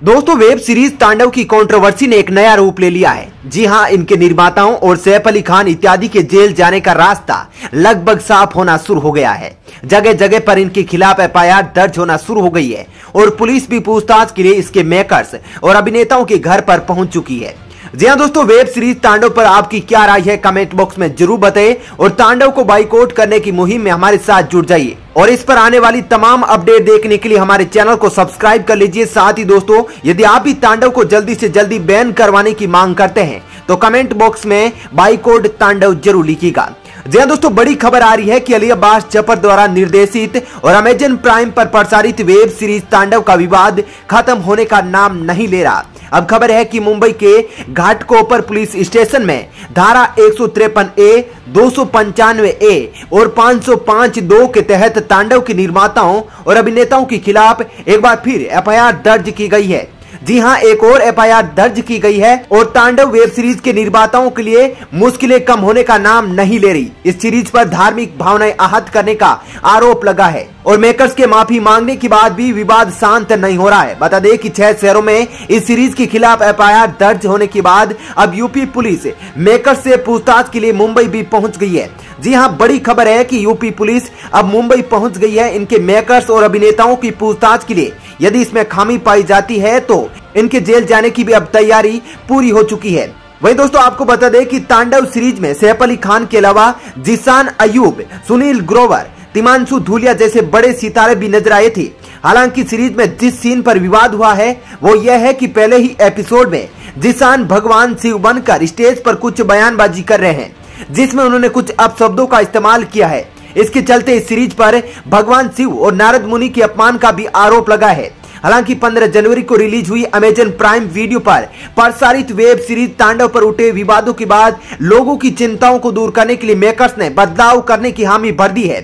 दोस्तों, web series तांडव की कंट्रोवर्सी ने एक नया रूप ले लिया है। जी हाँ, इनके निर्माताओं और सैफ अली खान इत्यादि के जेल जाने का रास्ता लगभग साफ़ होना शुरू हो गया है। जगह जगह पर इनके खिलाफ एफआईआर दर्ज होना शुरू हो गई है और पुलिस भी पूछताछ के लिए इसके मेकर्स और अभिनेताओं के घर पर पहुँच चुकी है। जी हाँ दोस्तों, वेब सीरीज़ तांडव पर आपकी क्या राय है? कमेंट बॉक्स में ज़रूर बताएँ और तांडव को बाइकआउट करने की मुहिम में हमारे साथ जुड़ जाइए। और इस पर आने वाली तमाम अपडेट देखने के लिए हमारे चैनल को सब्सक्राइब कर लीजिए। साथ ही दोस्तों, यदि आप भी तांडव को जल्दी से जल्दी बैन करवाने की मांग करते हैं तो कमेंट बॉक्स में बाइकोड तांडव ज़रूर लिखिएगा। जी हाँ दोस्तों, बड़ी खबर आ रही है कि अली अब्बास ज़फ़र द्वारा निर्देशित और अमेजन प्राइम पर प्रसारित वेब सीरीज़ तांडव का विवाद खत्म होने का नाम नहीं ले रहा। अब खबर है कि मुंबई के घाटकोपर पुलिस स्टेशन में धारा एक सौ तिरपन ए, दो सौ पंचानवे ए और 505 दो के तहत तांडव के निर्माताओं और अभिनेताओं के खिलाफ एक बार फिर एफआईआर दर्ज की गई है। जी हाँ एक और एफआईआर दर्ज की गई है और तांडव वेब सीरीज़ के निर्माताओं के लिए मुश्किलें कम होने का नाम नहीं ले रही। इस सीरीज़ पर धार्मिक भावनाएँ आहत करने का आरोप लगा है और मेकर्स के माफ़ी मांगने के बाद भी विवाद शांत नहीं हो रहा है। बता दें कि छह शहरों में इस सीरीज़ के खिलाफ एफआईआर दर्ज होने के बाद अब यूपी पुलिस मेकर्स से पूछताछ के लिए मुंबई भी पहुँच गई है। जी हाँ, बड़ी खबर है कि यूपी पुलिस अब मुंबई पहुँच गई है इनके मेकर्स और अभिनेताओं की पूछताछ के लिए। यदि इसमें खामी पाई जाती है तो इनके जेल जाने की भी अब तैयारी पूरी हो चुकी है। वही दोस्तों, आपको बता दें कि तांडव सीरीज़ में सैफ अली खान के अलावा जिसान अयूब, सुनील ग्रोवर, तिमांशु धूलिया जैसे बड़े सितारे भी नज़र आए थे। हालाँकि सीरीज़ में जिस सीन पर विवाद हुआ है, वो यह है कि पहले ही एपिसोड में जिसान भगवान शिव बनकर स्टेज पर कुछ बयानबाजी कर रहे हैं। जिसमें उन्होंने कुछ अपशब्दों का इस्तेमाल किया है। इसके चलते इस सीरीज़ पर भगवान शिव और नारद मुनि के अपमान का भी आरोप लगा है। हालाँकि 15 जनवरी को रिलीज़ हुई अमेजन प्राइम वीडियो पर प्रसारित वेब सीरीज़ तांडव पर उठे विवादों के बाद लोगों की चिंताओं को दूर करने के लिए मेकर्स ने बदलाव करने की हामी भर दी है।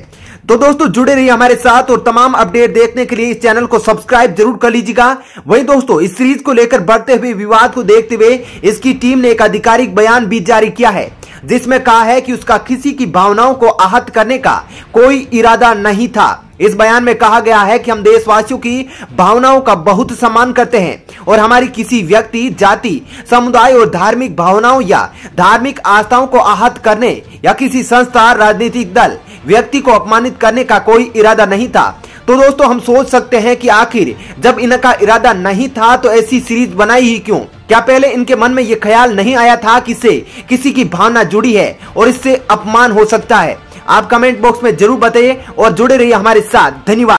तो दोस्तों, जुड़े रहिए हमारे साथ और तमाम अपडेट देखने के लिए इस चैनल को सब्सक्राइब ज़रूर कर लीजिएगा। वही दोस्तों, इस सीरीज़ को लेकर बढ़ते हुए विवाद को देखते हुए इसकी टीम ने एक आधिकारिक बयान भी जारी किया है। जिसमें कहा है कि उसका किसी की भावनाओं को आहत करने का कोई इरादा नहीं था। इस बयान में कहा गया है कि हम देशवासियों की भावनाओं का बहुत सम्मान करते हैं और हमारी किसी व्यक्ति, जाति, समुदाय और धार्मिक भावनाओं या धार्मिक आस्थाओं को आहत करने या किसी संस्था, राजनीतिक दल, व्यक्ति को अपमानित करने का कोई इरादा नहीं था। तो दोस्तों, हम सोच सकते हैं कि आखिर जब इनका इरादा नहीं था तो ऐसी सीरीज़ बनाई ही क्यों? क्या पहले इनके मन में यह ख्याल नहीं आया था कि इससे किसी की भावना जुड़ी है और इससे अपमान हो सकता है? आप कमेंट बॉक्स में ज़रूर बताइए और जुड़े रहिए हमारे साथ। धन्यवाद।